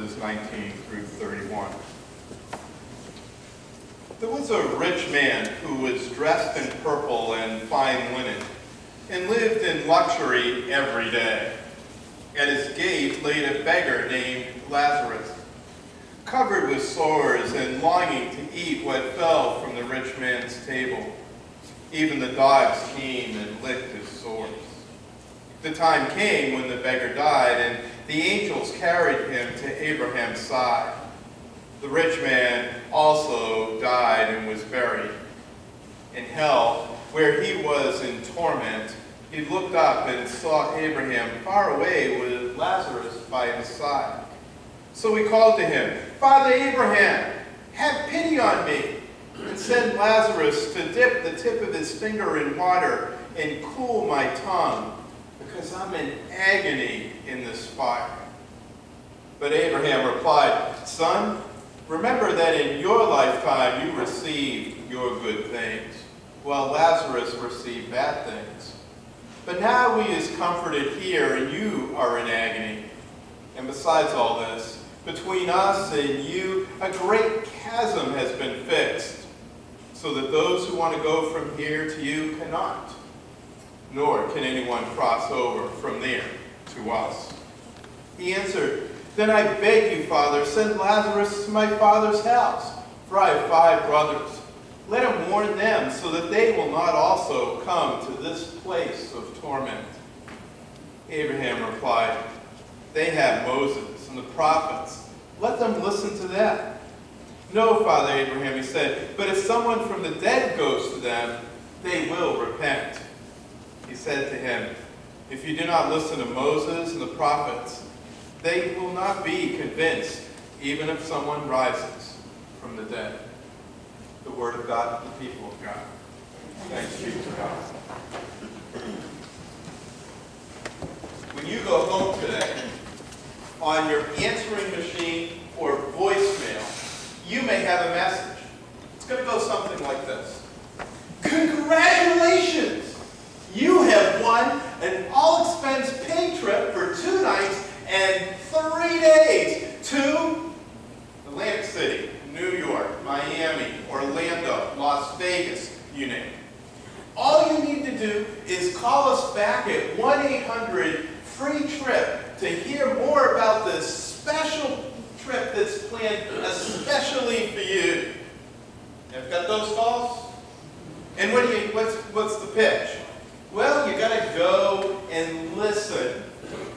verses 19 through 31. There was a rich man who was dressed in purple and fine linen, and lived in luxury every day. At his gate laid a beggar named Lazarus, covered with sores and longing to eat what fell from the rich man's table. Even the dogs came and licked his sores. The time came when the beggar died, and the angels carried him to Abraham's side. The rich man also died and was buried. In hell, where he was in torment, he looked up and saw Abraham far away with Lazarus by his side. So he called to him, Father Abraham, have pity on me, and send Lazarus to dip the tip of his finger in water and cool my tongue, because I'm in agony in this fire. But Abraham replied, Son, remember that in your lifetime you received your good things, while Lazarus received bad things. But now he is comforted here, and you are in agony. And besides all this, between us and you, a great chasm has been fixed, so that those who want to go from here to you cannot, nor can anyone cross over from there to us. He answered, Then I beg you, Father, send Lazarus to my father's house, for I have five brothers. Let him warn them, so that they will not also come to this place of torment. Abraham replied, They have Moses and the prophets. Let them listen to them. No, Father Abraham, he said, but if someone from the dead goes to them, they will repent. Said to him, If you do not listen to Moses and the prophets, they will not be convinced, even if someone rises from the dead. The word of God to the people of God. Thanks be to God. When you go home today, on your answering machine or voicemail, you may have a message. It's going to go something like this. Congratulations! You have won an all-expense paid trip for two nights and three days to Atlantic City, New York, Miami, Orlando, Las Vegas, you name it. All you need to do is call us back at 1-800-FREE-TRIP to hear more about this special trip that's planned especially for you. Have got those calls? And what do you, what's, what's the pitch? Well, you got to go and listen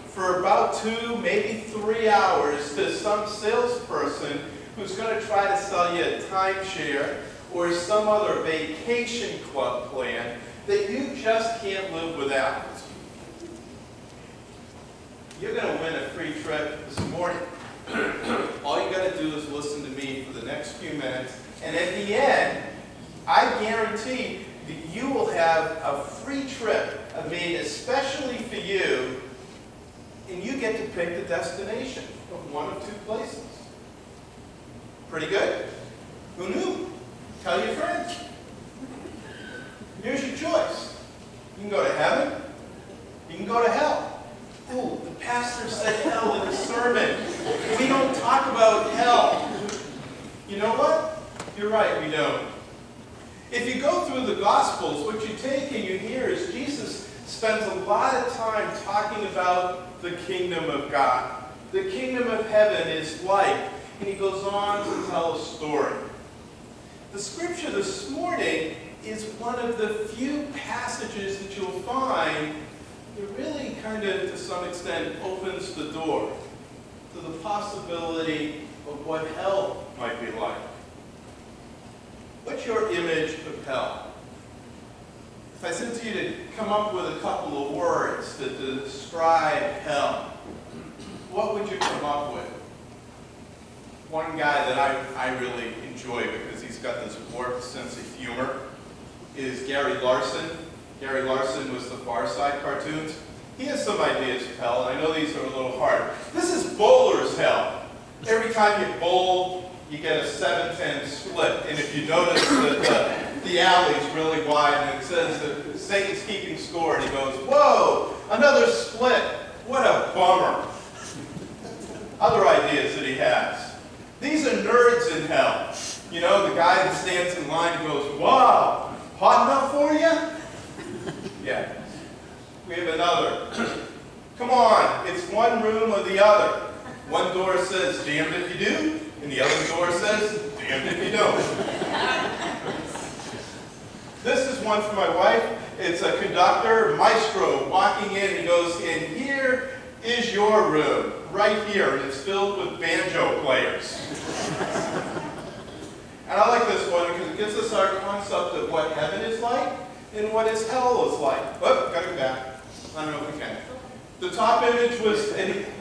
for about two, maybe three hours to some salesperson who's going to try to sell you a timeshare or some other vacation club plan that you just can't live without. You're going to win a free trip this morning. All you got to do is listen to me for the next few minutes, and at the end, I guarantee that you will have a free trip made especially for you, and you get to pick the destination of one of two places. Pretty good? Who knew? Tell your friends. Here's your choice. You can go to heaven. You can go to hell. Oh, the pastor said hell in his sermon. We don't talk about hell. You know what? You're right, we don't. If you go through the Gospels, what you take and you hear is Jesus spends a lot of time talking about the kingdom of God. The kingdom of heaven is like, and he goes on to tell a story. The scripture this morning is one of the few passages that you'll find that really kind of, to some extent, opens the door to the possibility of what hell might be like. What's your image of hell? If I said to you to come up with a couple of words to describe hell, what would you come up with? One guy that I, I really enjoy because he's got this warped sense of humor is Gary Larson. Gary Larson was the Far Side cartoons. He has some ideas of hell, and I know these are a little hard. This is bowler's hell. Every time you bowl, you get a 7-10 split. And if you notice that the, the alley's really wide, and it says that Satan's keeping score, and he goes, whoa, another split. What a bummer. other ideas that he has. These are nerds in hell. You know, the guy that stands in line goes, wow, hot enough for you? Yeah. We have another. Come on, it's one room or the other. One door says, damned if you do, and the other door says, damned if you don't. this is one for my wife. It's a conductor, maestro, walking in and goes, and here is your room, right here, and it's filled with banjo players. and I like this one because it gives us our concept of what heaven is like and what his hell is like. Oh, gotta go back. I don't know if we can. The top image was,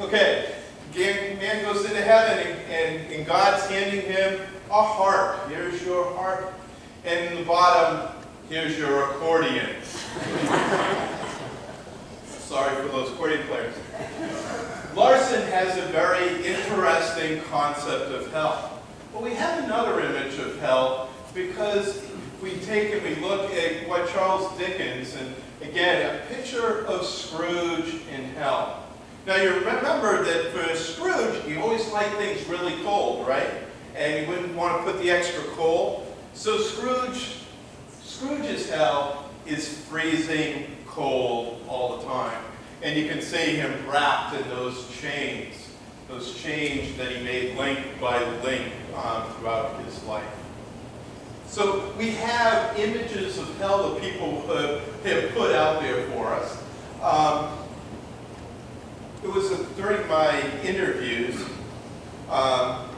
okay, man goes into heaven and, and, and God's handing him a harp. Here's your harp. And in the bottom, here's your accordion. Sorry for those accordion players. Larson has a very interesting concept of hell. But we have another image of hell because we take and we look at what Charles Dickens and Again, a picture of Scrooge in hell. Now you remember that for Scrooge, he always liked things really cold, right? And he wouldn't want to put the extra coal. So Scrooge, Scrooge's hell is freezing cold all the time. And you can see him wrapped in those chains, those chains that he made link by link um, throughout his life. So we have images of hell that people have, put out there for us. Um, it was during my interviews um,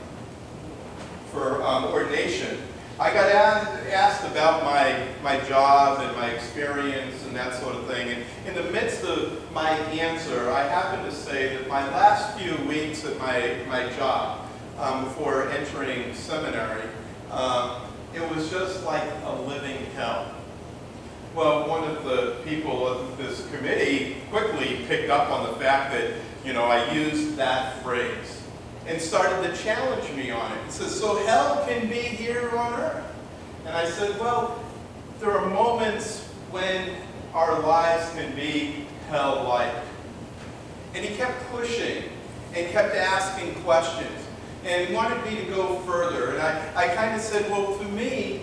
for um, ordination, I got asked about my, my job and my experience and that sort of thing. And in the midst of my answer, I happened to say that my last few weeks at my, my job um, before entering seminary, um, it was just like a living hell. Well, one of the people of this committee quickly picked up on the fact that, you know, I used that phrase and started to challenge me on it. He says, so hell can be here on earth. And I said, well, there are moments when our lives can be hell-like. And he kept pushing and kept asking questions and he wanted me to go further. And I, I kind of said, well, to me,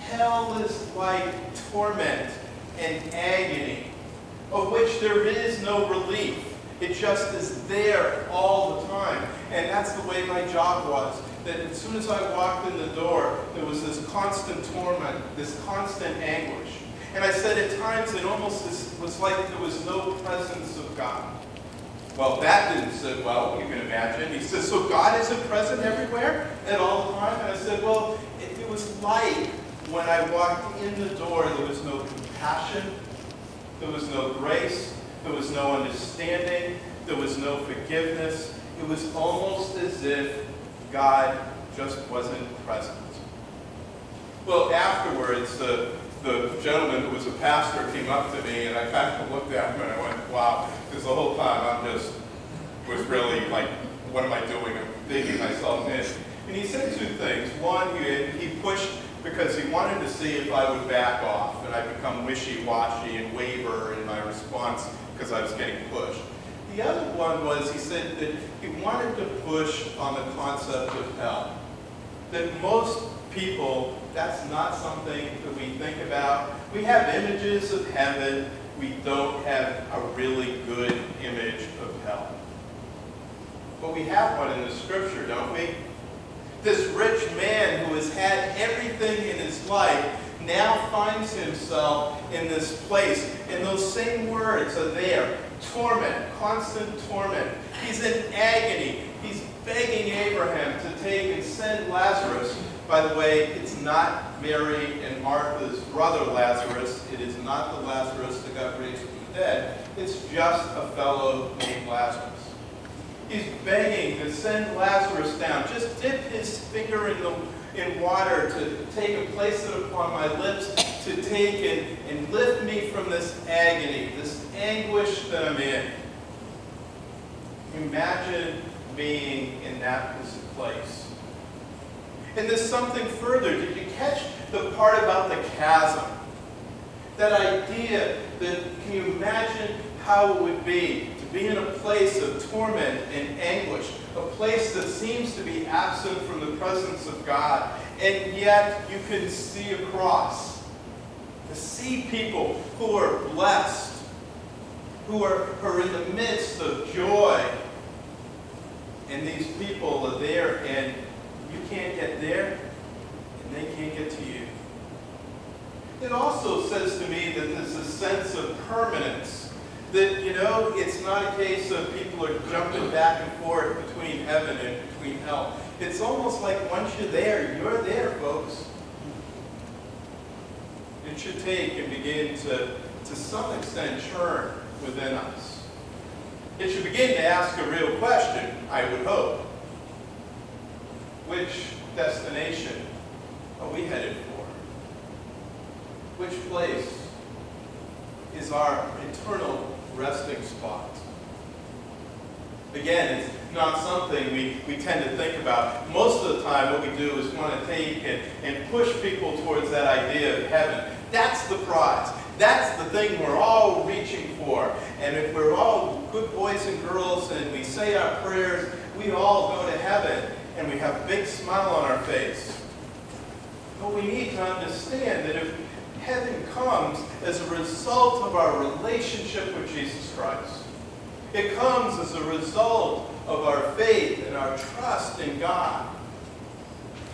hell is like torment and agony, of which there is no relief. It just is there all the time. And that's the way my job was. That as soon as I walked in the door, there was this constant torment, this constant anguish. And I said at times it almost was like there was no presence of God. Well, that didn't sit well, you can imagine. He says, so God isn't present everywhere and all the time? And I said, well, it, it was like when I walked in the door, there was no compassion, there was no grace, there was no understanding, there was no forgiveness. It was almost as if God just wasn't present. Well, afterwards, the the gentleman who was a pastor came up to me and I kind of looked at him and I went, wow, because the whole time I'm just, was really like, what am I doing? I'm digging myself in. And he said two things. One, he, he pushed because he wanted to see if I would back off and I become wishy-washy and waver in my response because I was getting pushed. The other one was he said that he wanted to push on the concept of hell. That most people, that's not something that we think about. We have images of heaven. We don't have a really good image of hell. But we have one in the scripture, don't we? This rich man who has had everything in his life now finds himself in this place. And those same words are there. Torment, constant torment. He's in agony. He's begging Abraham to take and send Lazarus by the way, it's not Mary and Martha's brother Lazarus. It is not the Lazarus that got raised from the dead. It's just a fellow named Lazarus. He's begging to send Lazarus down. Just dip his finger in the in water to take and place it upon my lips to take and, and lift me from this agony, this anguish that I'm in. Imagine being in that place. And there's something further. Did you catch the part about the chasm? That idea that, can you imagine how it would be to be in a place of torment and anguish a place that seems to be absent from the presence of God, and yet you can see across. To see people who are blessed, who are, who are in the midst of joy, and these people are there, and you can't get there, and they can't get to you. It also says to me that there's a sense of permanence. That, you know, it's not a case of people are jumping back and forth between heaven and between hell. It's almost like once you're there, you're there, folks. It should take and begin to, to some extent, churn within us. It should begin to ask a real question, I would hope. Which destination are we headed for? Which place is our eternal resting spot? Again, it's not something we, we tend to think about. Most of the time what we do is want to take and, and push people towards that idea of heaven. That's the prize. That's the thing we're all reaching for. And if we're all good boys and girls and we say our prayers, we all go to heaven and we have a big smile on our face. But we need to understand that if heaven comes as a result of our relationship with Jesus Christ. It comes as a result of our faith and our trust in God.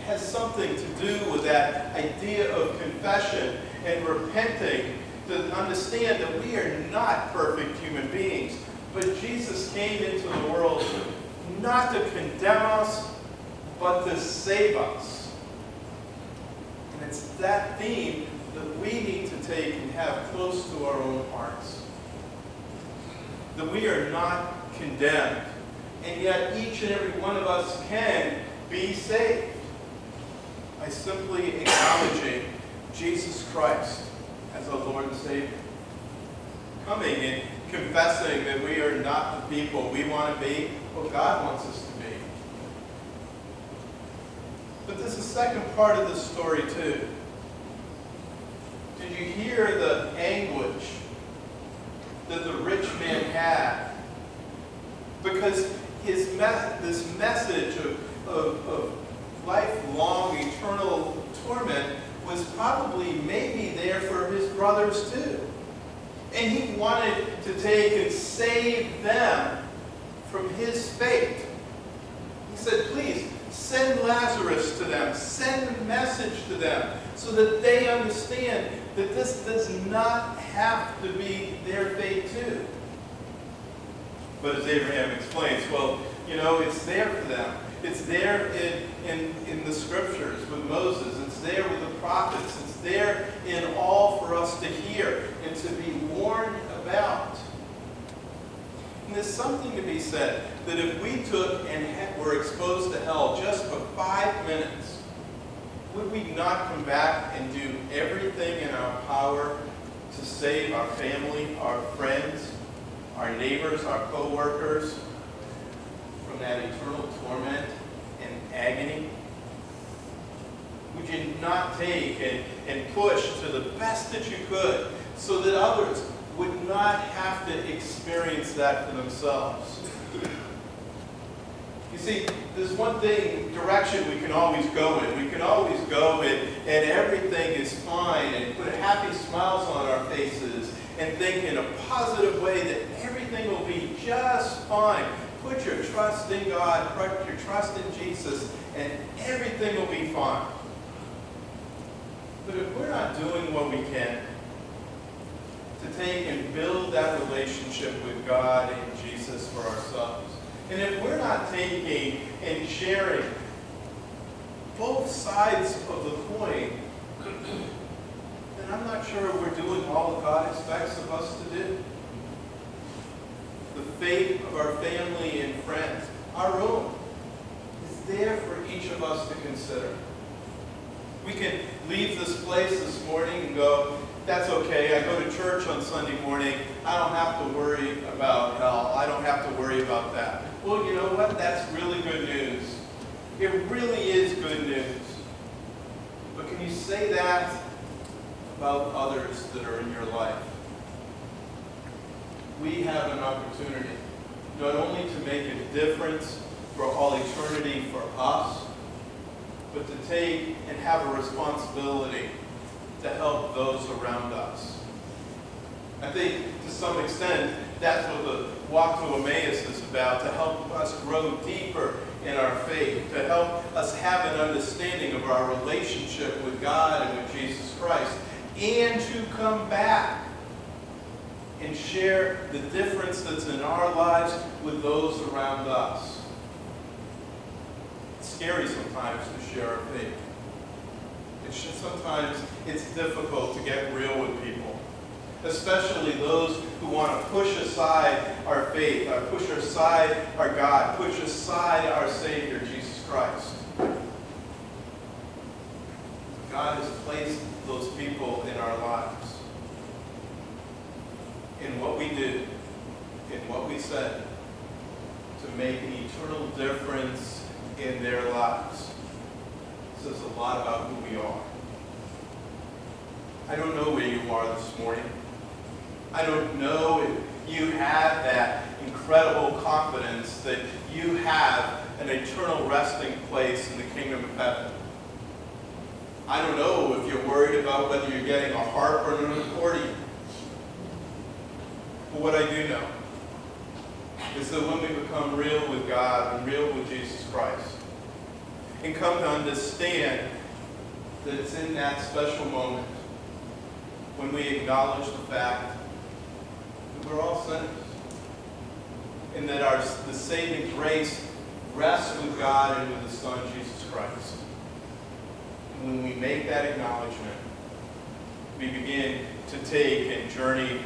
It has something to do with that idea of confession and repenting to understand that we are not perfect human beings, but Jesus came into the world not to condemn us, but to save us. And it's that theme that we need to take and have close to our own hearts. That we are not condemned, and yet each and every one of us can be saved by simply acknowledging Jesus Christ as our Lord and Savior. Coming and confessing that we are not the people we want to be, what God wants us to be. But there's a second part of this story too. Did you hear the anguish that the rich man had? Because his me this message of, of, of lifelong eternal torment was probably maybe there for his brothers too. And he wanted to take and save them from his fate. He said, please, send Lazarus to them. Send a message to them so that they understand that this does not have to be their fate too. But as Abraham explains, well, you know, it's there for them. It's there in, in, in the scriptures with Moses. It's there with the prophets. It's there in all for us to hear and to be warned about. And there's something to be said that if we took and were exposed to hell just for five minutes, would we not come back and do everything in our power to save our family, our friends, our neighbors, our co-workers from that eternal torment and agony? Would you not take and, and push to the best that you could so that others would not have to experience that for themselves? You see, there's one thing, direction we can always go in. We can always go in and everything is fine and put happy smiles on our faces and think in a positive way that everything will be just fine. Put your trust in God, put your trust in Jesus, and everything will be fine. But if we're not doing what we can to take and build that relationship with God and Jesus for ourselves, and if we're not taking and sharing both sides of the coin, then I'm not sure we're doing all that God expects of us to do. The fate of our family and friends, our own, is there for each of us to consider. We can leave this place this morning and go, that's okay, I go to church on Sunday morning, I don't have to worry about hell, I don't have to worry about that. Well, you know what? That's really good news. It really is good news. But can you say that about others that are in your life? We have an opportunity not only to make a difference for all eternity for us, but to take and have a responsibility to help those around us. I think to some extent that's what the walk to Emmaus is about, to help us grow deeper in our faith, to help us have an understanding of our relationship with God and with Jesus Christ, and to come back and share the difference that's in our lives with those around us. It's scary sometimes to share our faith. It's sometimes it's difficult to get real with people, especially those who want to push aside our faith, or push aside our God, push aside our Savior, Jesus Christ. God has placed those people in our lives. In what we did, in what we said, to make an eternal difference in their lives. Says a lot about who we are. I don't know where you are this morning. I don't know if you have that incredible confidence that you have an eternal resting place in the kingdom of heaven. I don't know if you're worried about whether you're getting a harp or an accordion. But what I do know is that when we become real with God and real with Jesus Christ, and come to understand that it's in that special moment when we acknowledge the fact we're all sinners and that our, the saving grace rests with God and with the Son, Jesus Christ. And when we make that acknowledgement, we begin to take and journey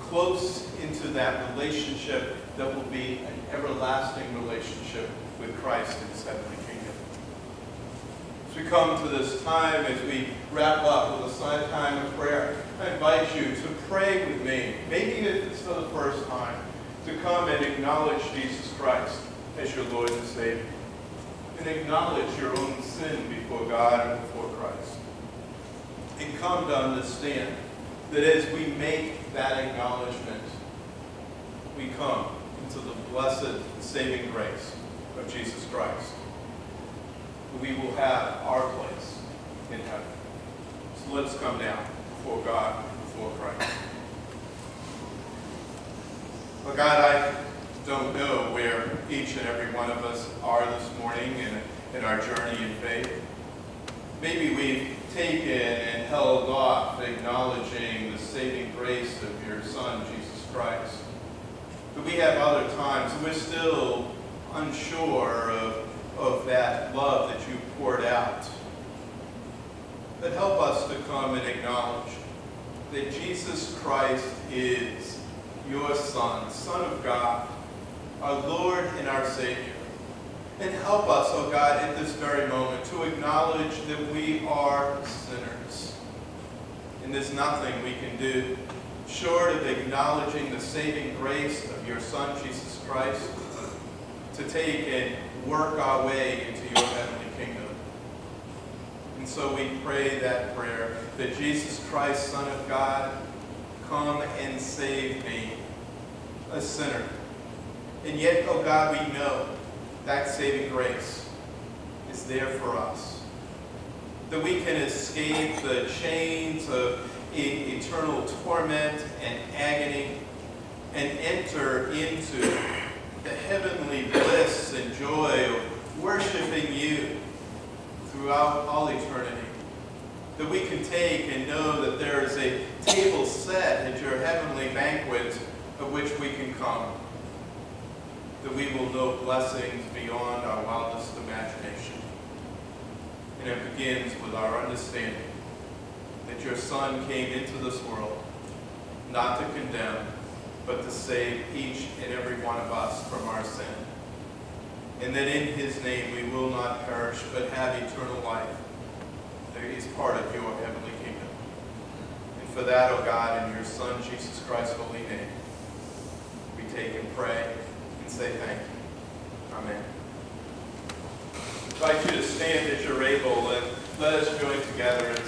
close into that relationship that will be an everlasting relationship with Christ in his we come to this time, as we wrap up with a time of prayer, I invite you to pray with me, maybe if it's for the first time, to come and acknowledge Jesus Christ as your Lord and Savior. And acknowledge your own sin before God and before Christ. And come to understand that as we make that acknowledgement, we come into the blessed saving grace of Jesus Christ. We will have our place in heaven. So let's come down before God, before Christ. Well, God, I don't know where each and every one of us are this morning in, in our journey in faith. Maybe we've taken and held off acknowledging the saving grace of your Son, Jesus Christ. But we have other times and we're still unsure of, of that love that you poured out. But help us to come and acknowledge that Jesus Christ is your Son, Son of God, our Lord and our Savior. And help us, oh God, at this very moment to acknowledge that we are sinners. And there's nothing we can do short of acknowledging the saving grace of your Son, Jesus Christ, to take and work our way into your heavenly kingdom. And so we pray that prayer, that Jesus Christ, Son of God, come and save me, a sinner. And yet, oh God, we know that saving grace is there for us. That we can escape the chains of eternal torment and agony and enter into the heavenly bliss and joy of worshiping you throughout all eternity. That we can take and know that there is a table set at your heavenly banquet of which we can come. That we will know blessings beyond our wildest imagination. And it begins with our understanding that your Son came into this world not to condemn, but to save each and every one of us from our sin. And that in his name we will not perish, but have eternal life. That is part of your heavenly kingdom. And for that, O oh God, in your Son, Jesus Christ's holy name, we take and pray and say thank you. Amen. I invite you to stand as you're able and let us join together and